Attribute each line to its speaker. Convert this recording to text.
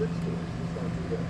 Speaker 1: six stores. It's not too bad.